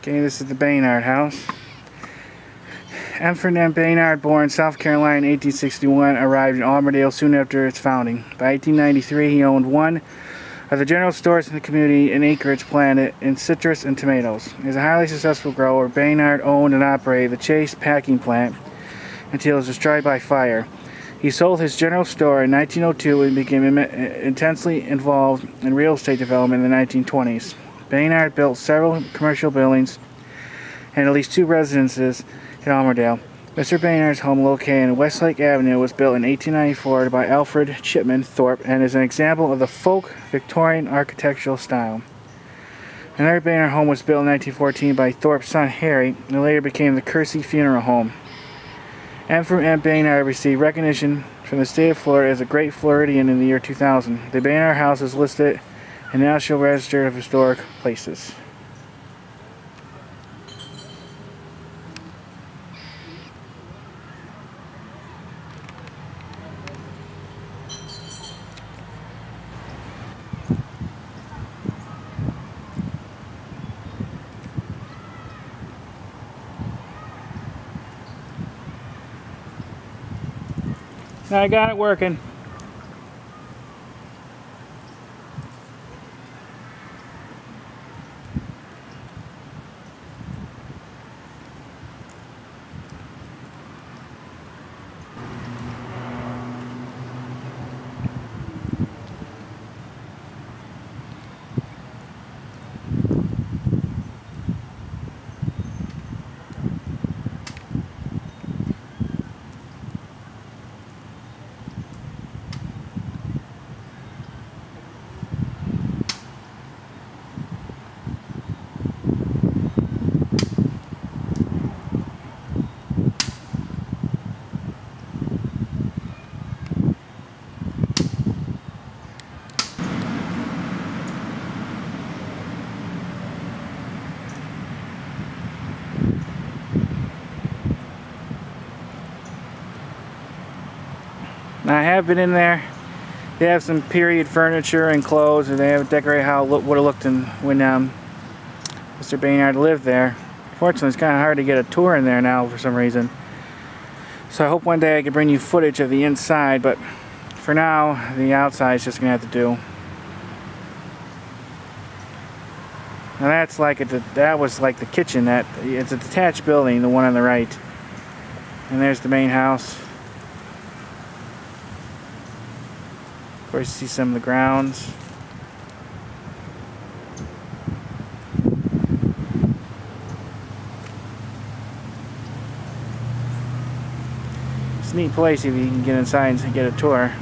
Okay, this is the Baynard house. M. Baynard, born South Carolina in 1861, arrived in Auburndale soon after its founding. By 1893, he owned one of the general stores in the community, an acreage planted in citrus and tomatoes. As a highly successful grower, Baynard owned and operated the Chase packing plant until it was destroyed by fire. He sold his general store in 1902 and became intensely involved in real estate development in the 1920s. Baynard built several commercial buildings and at least two residences in Auburndale. Mr. Baynard's home located in Westlake Avenue was built in 1894 by Alfred Chipman Thorpe and is an example of the folk Victorian architectural style. Another Baynard home was built in 1914 by Thorpe's son Harry and later became the Kersey Funeral Home. Ephraim M. Baynard received recognition from the state of Florida as a Great Floridian in the year 2000. The Baynard House is listed the National Register of Historic Places. I got it working. I have been in there. They have some period furniture and clothes, and they have decorated how it would have looked in, when um, Mr. Baynard lived there. Fortunately, it's kind of hard to get a tour in there now for some reason. So I hope one day I can bring you footage of the inside, but for now, the outside is just going to have to do. Now that's like a, that was like the kitchen. That it's a detached building, the one on the right. And there's the main house. Of course, you see some of the grounds. It's a neat place if you can get inside and get a tour.